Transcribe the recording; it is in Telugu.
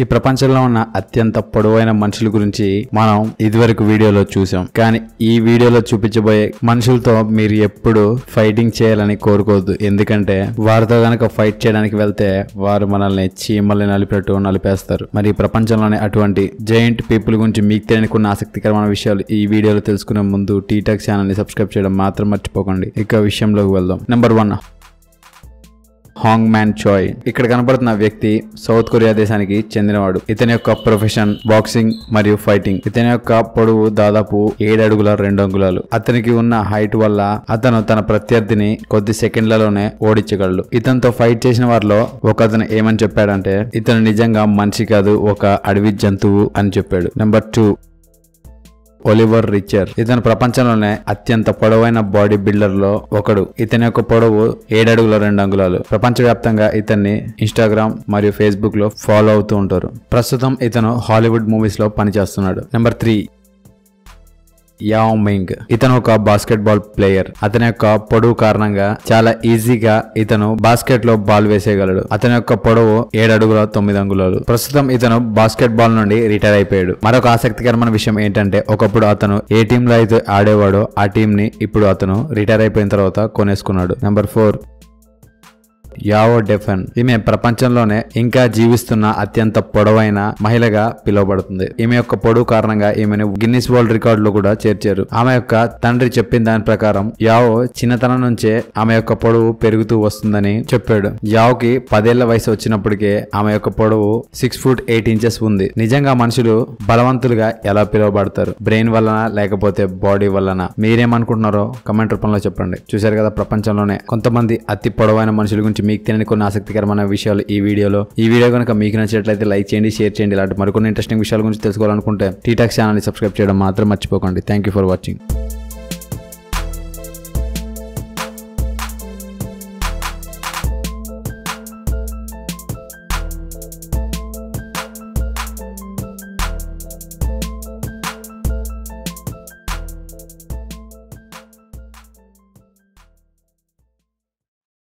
ఈ ప్రపంచంలో ఉన్న అత్యంత పొడవైన మనుషుల గురించి మనం ఇదివరకు వీడియోలో చూసాం. కానీ ఈ వీడియోలో చూపించబోయే మనుషులతో మీరు ఎప్పుడు ఫైటింగ్ చేయాలని కోరుకోవద్దు. ఎందుకంటే వారితో గనక ఫైట్ చేయడానికి వెళ్తే వారు మనల్ని చీమల్ని నలిపినట్టు నలిపేస్తారు. మరి ప్రపంచంలోని ప్రపంచంలోనే అటువంటి జైంట్ పీపుల్ గురించి మీకు తెలియని కొన్ని ఆసక్తికరమైన విషయాలు ఈ వీడియోలో తెలుసుకునే ముందు టీటాక్ ఛానల్ని సబ్స్క్రైబ్ చేయడం మాత్రం మర్చిపోకండి. ఇక విషయంలోకి వెళ్దాం. Number one Hong Man Choi ఇక్కడ కనబడుతున్న వ్యక్తి సౌత్ కొరియా దేశానికి చెందినవాడు. ఇతని యొక్క ప్రొఫెషన్ బాక్సింగ్ మరియు ఫైటింగ్. ఇతని యొక్క పొడవు దాదాపు ఏడు అడుగుల రెండు అంగుళాలు. అతనికి ఉన్న హైట్ వల్ల అతను తన ప్రత్యర్థిని కొద్ది సెకండ్లలోనే ఓడించగలడు. ఇతనితో ఫైట్ చేసిన వారిలో ఒక అతను ఏమని చెప్పాడంటే ఇతను నిజంగా మనిషి కాదు ఒక అడవి జంతువు అని చెప్పాడు. Number two. Oliver Richter. ఇతను ప్రపంచంలోనే అత్యంత పొడవైన బాడీ బిల్డర్లో ఒకడు. ఇతని యొక్క పొడవు ఏడడుగుల రెండు అంగుళాలు. ప్రపంచవ్యాప్తంగా ఇతన్ని ఇన్స్టాగ్రామ్ మరియు ఫేస్బుక్లో ఫాలో అవుతూ ఉంటారు. ప్రస్తుతం ఇతను హాలీవుడ్ మూవీస్లో పనిచేస్తున్నాడు. Number three. యావ్ మింగ్ ఇతను ఒక బాస్కెట్ బాల్ ప్లేయర్ అతని యొక్క పొడవు కారణంగా చాలా ఈజీగా ఇతను బాస్కెట్లో బాల్ వేసేయగలడు. అతని యొక్క పొడవు ఏడు అడుగుల తొమ్మిది అంగుళాలు. ప్రస్తుతం ఇతను బాస్కెట్ బాల్ నుండి రిటైర్ అయిపోయాడు. మరొక ఆసక్తికరమైన విషయం ఏంటంటే ఒకప్పుడు అతను ఏ టీమ్లో అయితే ఆడేవాడో ఆ టీం ని ఇప్పుడు అతను రిటైర్ అయిపోయిన తర్వాత కొనేసుకున్నాడు. Number four యావో డెఫెన్. ఈమె ప్రపంచంలోనే ఇంకా జీవిస్తున్న అత్యంత పొడవైన మహిళగా పిలువబడుతుంది. ఈమె యొక్క పొడవు కారణంగా ఈమెను గిన్నిస్ వరల్డ్ రికార్డ్లో కూడా చేర్చారు. ఆమె యొక్క తండ్రి చెప్పిన దాని ప్రకారం యావో చిన్నతనం నుంచే ఆమె యొక్క పొడవు పెరుగుతూ వస్తుందని చెప్పాడు. యావోకి పదేళ్ళ వయసు వచ్చినప్పటికే ఆమె యొక్క పొడవు సిక్స్ ఫుట్ ఎయిట్ ఇంచెస్ ఉంది. నిజంగా మనుషులు బలవంతులుగా ఎలా పిలువబడతారు? బ్రెయిన్ వలన లేకపోతే బాడీ వలన మీరేమనుకుంటున్నారో కమెంట్ రూపంలో చెప్పండి. చూశారు కదా ప్రపంచంలోనే కొంతమంది అతి పొడవైన మనుషుల గురించి మీకు తెలియని కొన్ని ఆసక్తికరమైన విషయాలు ఈ వీడియోలో. ఈ వీడియో కనుక మీకు నచ్చినట్లయితే లైక్ చేయండి షేర్ చేయండి. ఇలాంటి మరికొన్ని ఇంట్రెస్టింగ్ విషయాల గురించి తెలుసుకోవాలనుకుంటే టీటాక్ ఛానల్ని సబ్స్క్రైబ్ చేయడం మాత్రం మర్చిపోకండి. Thank you for watching